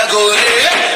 Jagoore.